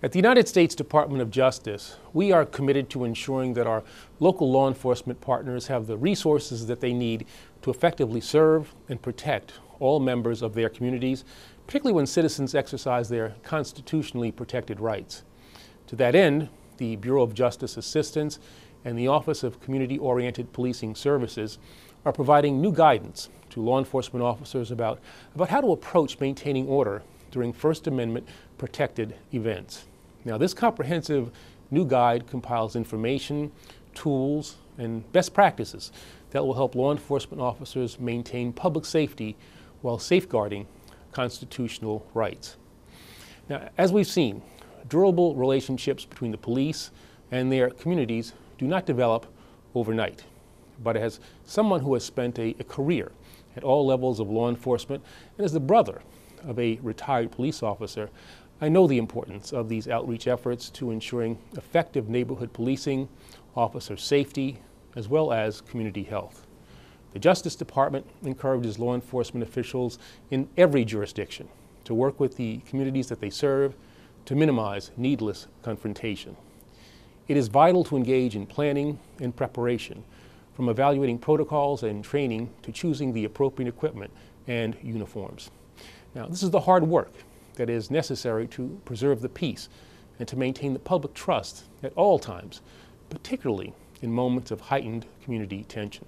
At the United States Department of Justice, we are committed to ensuring that our local law enforcement partners have the resources that they need to effectively serve and protect all members of their communities, particularly when citizens exercise their constitutionally protected rights. To that end, the Bureau of Justice Assistance and the Office of Community Oriented Policing Services are providing new guidance to law enforcement officers about, about how to approach maintaining order during First Amendment protected events. Now, this comprehensive new guide compiles information, tools, and best practices that will help law enforcement officers maintain public safety while safeguarding constitutional rights. Now, as we've seen, durable relationships between the police and their communities do not develop overnight. But as someone who has spent a, a career at all levels of law enforcement and as the brother of a retired police officer, I know the importance of these outreach efforts to ensuring effective neighborhood policing, officer safety, as well as community health. The Justice Department encourages law enforcement officials in every jurisdiction to work with the communities that they serve to minimize needless confrontation. It is vital to engage in planning and preparation, from evaluating protocols and training to choosing the appropriate equipment and uniforms. Now, this is the hard work that is necessary to preserve the peace and to maintain the public trust at all times, particularly in moments of heightened community tension.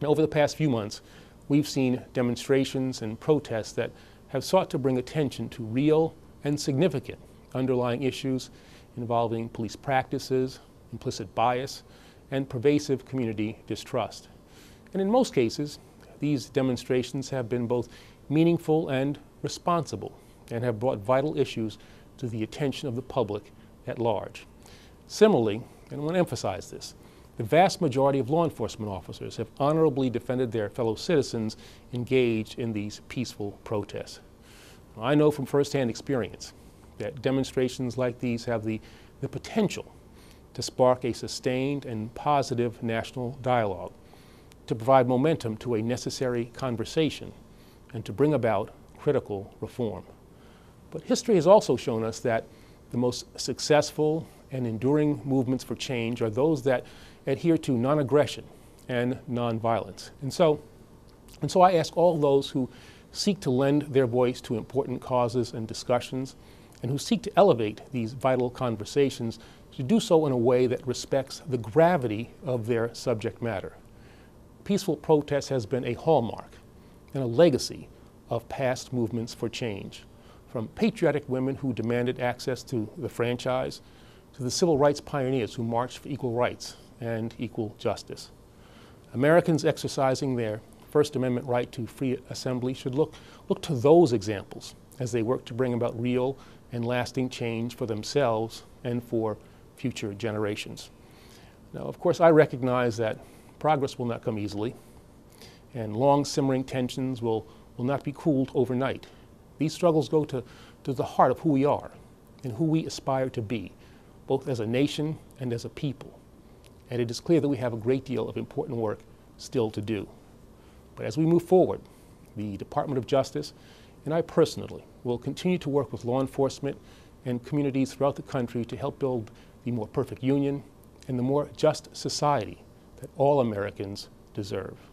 Now, over the past few months, we've seen demonstrations and protests that have sought to bring attention to real and significant underlying issues involving police practices, implicit bias, and pervasive community distrust. And in most cases, these demonstrations have been both meaningful and responsible and have brought vital issues to the attention of the public at large. Similarly, and I want to emphasize this, the vast majority of law enforcement officers have honorably defended their fellow citizens engaged in these peaceful protests. I know from firsthand experience that demonstrations like these have the, the potential to spark a sustained and positive national dialogue, to provide momentum to a necessary conversation, and to bring about critical reform. But history has also shown us that the most successful and enduring movements for change are those that adhere to non-aggression and non-violence. And so, and so I ask all those who seek to lend their voice to important causes and discussions and who seek to elevate these vital conversations to do so in a way that respects the gravity of their subject matter. Peaceful protest has been a hallmark and a legacy of past movements for change, from patriotic women who demanded access to the franchise to the civil rights pioneers who marched for equal rights and equal justice. Americans exercising their First Amendment right to free assembly should look, look to those examples as they work to bring about real and lasting change for themselves and for future generations. Now, of course, I recognize that progress will not come easily, and long simmering tensions will, will not be cooled overnight. These struggles go to, to the heart of who we are and who we aspire to be, both as a nation and as a people. And it is clear that we have a great deal of important work still to do. But as we move forward, the Department of Justice and I personally will continue to work with law enforcement and communities throughout the country to help build the more perfect union and the more just society that all Americans deserve.